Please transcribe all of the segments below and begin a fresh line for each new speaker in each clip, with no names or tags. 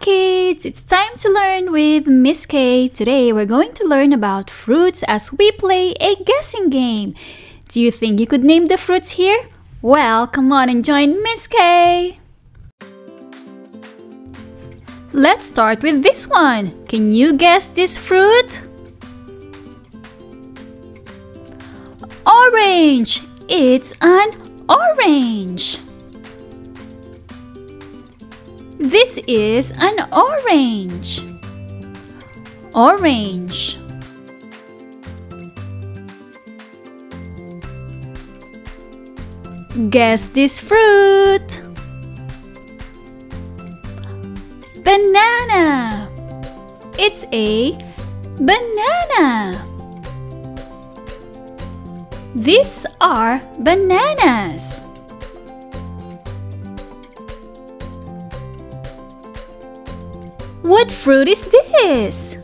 kids! It's time to learn with Miss Kaye. Today we're going to learn about fruits as we play a guessing game. Do you think you could name the fruits here? Well, come on and join Miss Kaye. Let's start with this one. Can you guess this fruit? Orange! It's an orange. This is an orange. Orange. Guess this fruit. Banana. It's a banana. These are bananas. What fruit is this?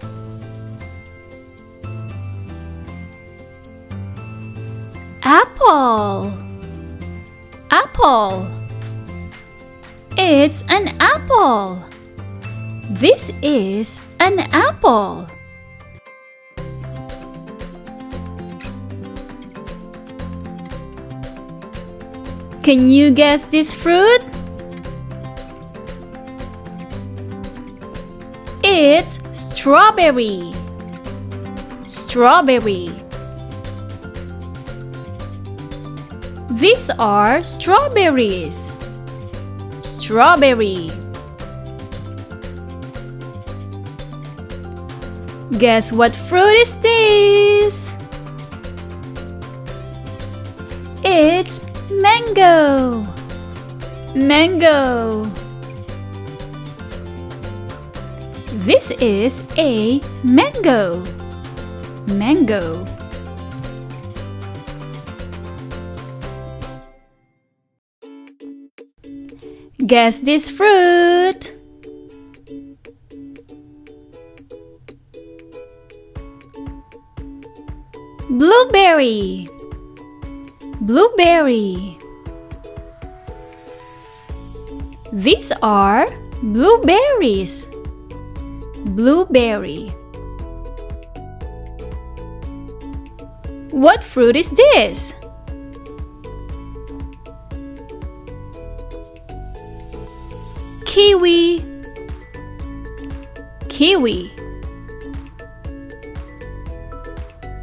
Apple. Apple. It's an apple. This is an apple. Can you guess this fruit? It's strawberry. Strawberry. These are strawberries. Strawberry. Guess what fruit is this? It's mango. Mango. This is a mango. Mango. Guess this fruit. Blueberry. Blueberry. These are blueberries. Blueberry. What fruit is this? Kiwi. Kiwi.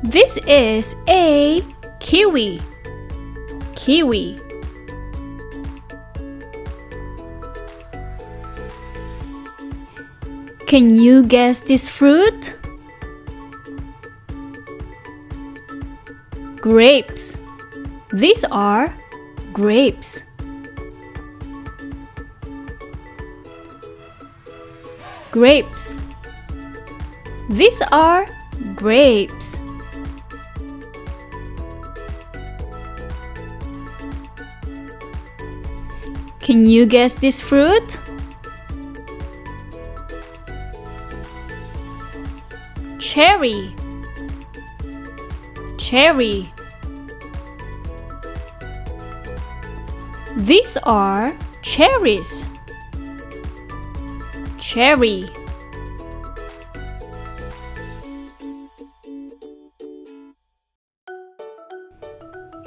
This is a kiwi. Kiwi. Can you guess this fruit? Grapes. These are grapes. Grapes. These are grapes. Can you guess this fruit? Cherry. Cherry. These are cherries. Cherry.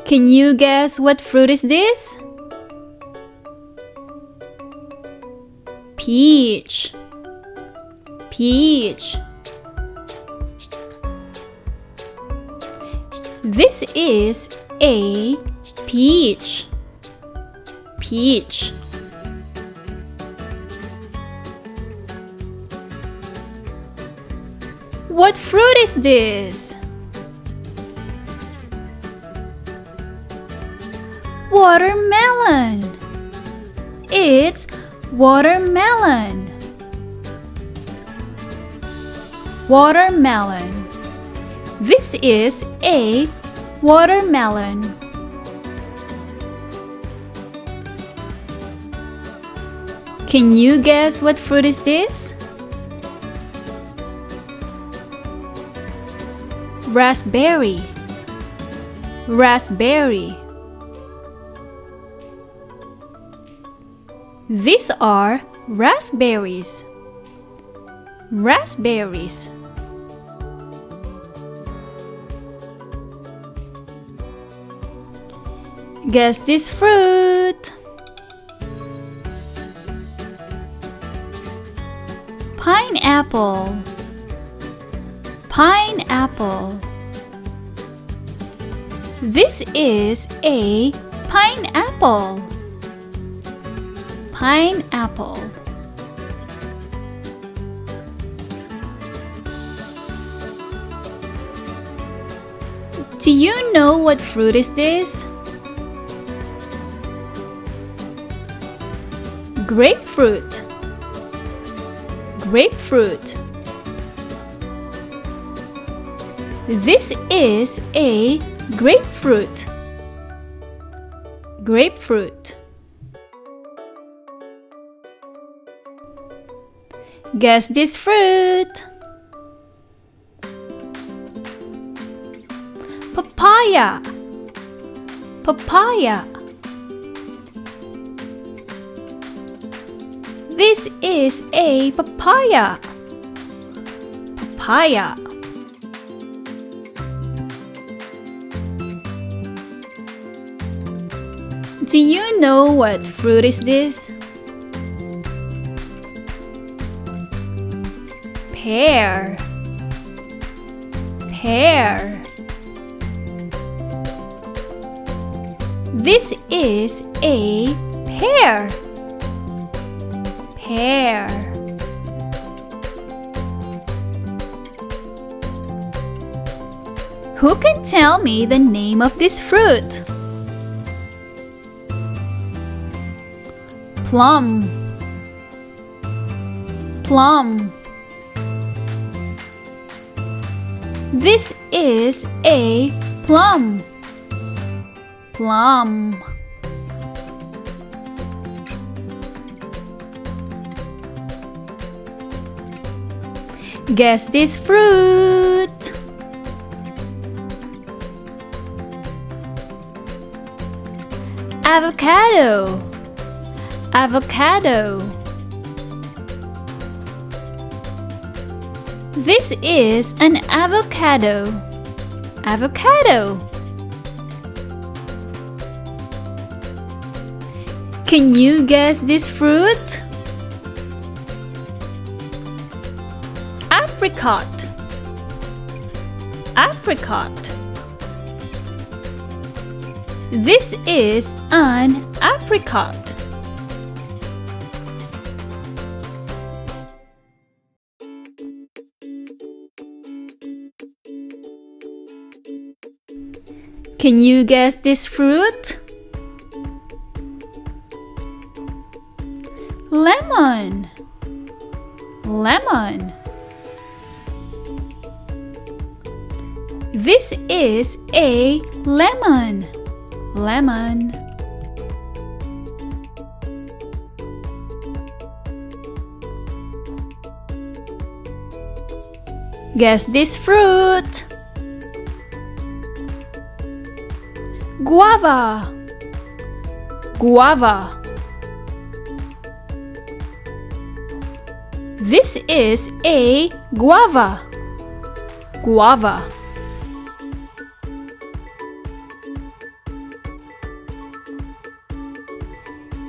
Can you guess what fruit is this? Peach. Peach. This is a peach. Peach. What fruit is this? Watermelon. It's watermelon. Watermelon. This is a watermelon. Can you guess what fruit is this? Raspberry. Raspberry. These are raspberries. Raspberries. Guess this fruit. Pineapple. Pineapple. This is a pineapple. Pineapple. Do you know what fruit is this? Grapefruit. Grapefruit. This is a grapefruit. Grapefruit. Guess this fruit. Papaya. Papaya. This is a papaya. Papaya. Do you know what fruit is this? Pear. Pear. This is a pear. Pear. Who can tell me the name of this fruit? Plum. Plum. This is a plum. Plum. Guess this fruit. Avocado. Avocado. This is an avocado. Avocado. Can you guess this fruit? Apricot. Apricot. This is an apricot. Can you guess this fruit? Lemon. Lemon. Guess this fruit. Guava. Guava. This is a guava. Guava.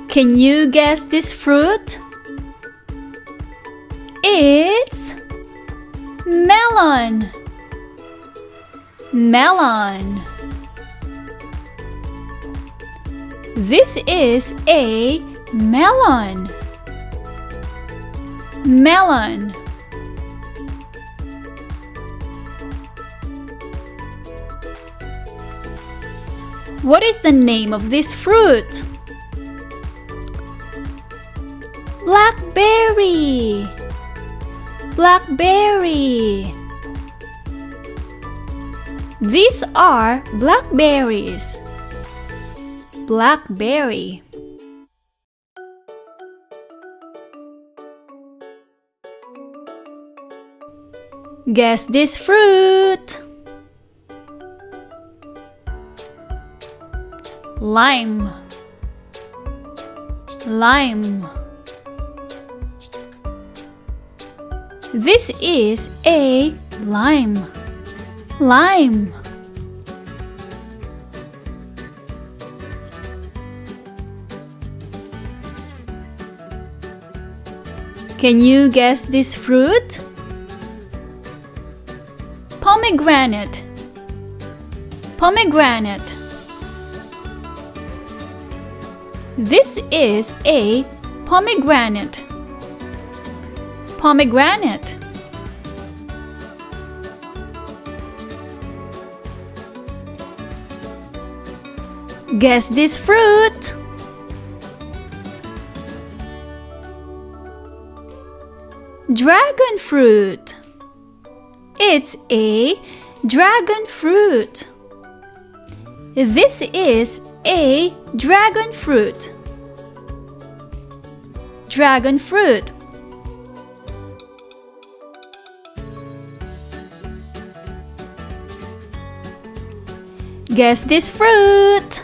Can you guess this fruit? It's melon. Melon. This is a melon. Melon. What is the name of this fruit? Blackberry. Blackberry. These are blackberries. Blackberry. Guess this fruit. Lime. Lime. This is a lime. Lime. Can you guess this fruit? Pomegranate. Pomegranate. This is a pomegranate. Pomegranate. Guess this fruit. Dragon fruit. It's a dragon fruit. This is a dragon fruit. Dragon fruit. Guess this fruit.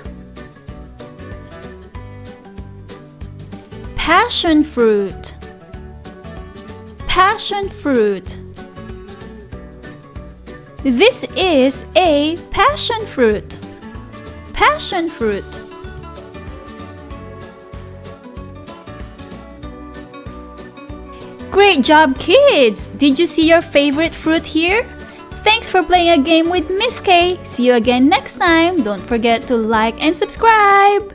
Passion fruit. Passion fruit. This is a passion fruit. Passion fruit. Great job, kids! Did you see your favorite fruit here? Thanks for playing a game with Miss Kaye. See you again next time. Don't forget to like and subscribe.